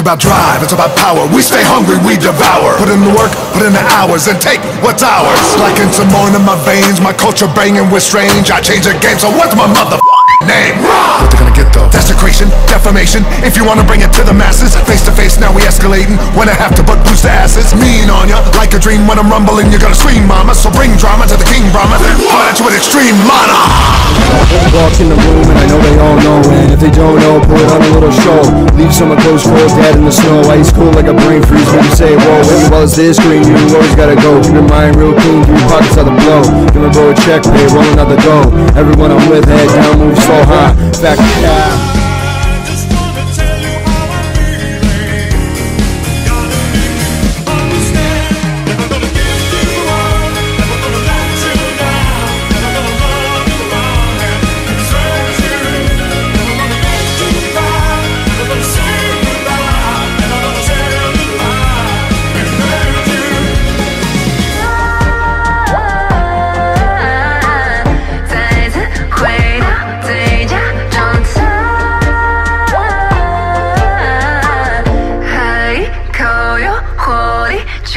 about drive, it's about power. We stay hungry, we devour. Put in the work, put in the hours, and take what's ours. Like in Samoan in my veins, my culture banging with strange. I change the game, so what's my mother? Name. What they gonna get though? Desecration, defamation. If you wanna bring it to the masses, face to face, now we escalating. When I have to but boost the asses, mean on ya. Like a dream when I'm rumbling, you're gonna scream, mama. So bring drama to the king, Brahma. You with extreme mana. Walks in the room and I know they all know. And if they don't know, put on a little show. Leave some of those cold dead in the snow. Ice cool like a brain freeze when you say whoa When you well as this green, you always gotta go. Keep your mind real clean, keep your pockets out the blow. Give a bro a check, pay, rolling out the dough. Everyone I'm with, head down, move slow, high. Back, yeah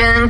Can